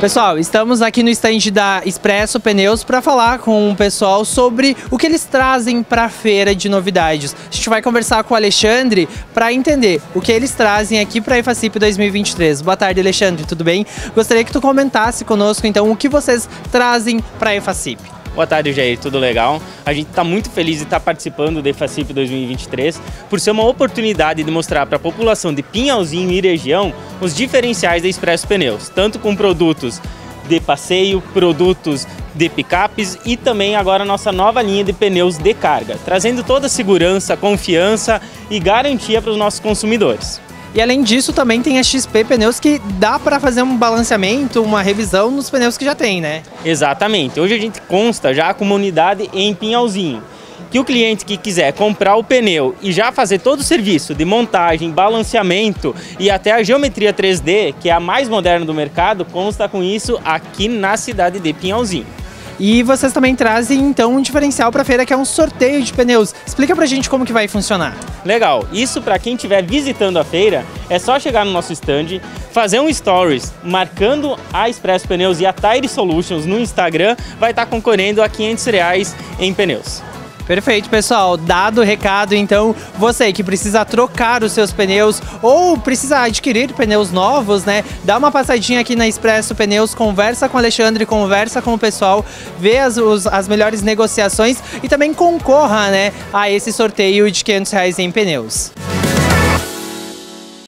Pessoal, estamos aqui no stand da Expresso Pneus para falar com o pessoal sobre o que eles trazem para a feira de novidades. A gente vai conversar com o Alexandre para entender o que eles trazem aqui para a EFACIP 2023. Boa tarde, Alexandre, tudo bem? Gostaria que tu comentasse conosco então o que vocês trazem para a EFACIP. Boa tarde, Jair. Tudo legal? A gente está muito feliz de estar participando do EFACIP 2023 por ser uma oportunidade de mostrar para a população de Pinhalzinho e região os diferenciais da Expresso Pneus, tanto com produtos de passeio, produtos de picapes e também agora a nossa nova linha de pneus de carga, trazendo toda a segurança, confiança e garantia para os nossos consumidores. E além disso, também tem a XP Pneus que dá para fazer um balanceamento, uma revisão nos pneus que já tem, né? Exatamente. Hoje a gente consta já com uma unidade em Pinhalzinho. Que o cliente que quiser comprar o pneu e já fazer todo o serviço de montagem, balanceamento e até a geometria 3D, que é a mais moderna do mercado, consta com isso aqui na cidade de Pinhalzinho. E vocês também trazem então um diferencial para a feira que é um sorteio de pneus. Explica pra gente como que vai funcionar. Legal. Isso para quem estiver visitando a feira, é só chegar no nosso stand, fazer um stories marcando a Express Pneus e a Tire Solutions no Instagram, vai estar tá concorrendo a 500 reais em pneus. Perfeito, pessoal. Dado o recado, então, você que precisa trocar os seus pneus ou precisa adquirir pneus novos, né? Dá uma passadinha aqui na Expresso Pneus, conversa com o Alexandre, conversa com o pessoal, vê as, os, as melhores negociações e também concorra, né, a esse sorteio de 500 reais em pneus.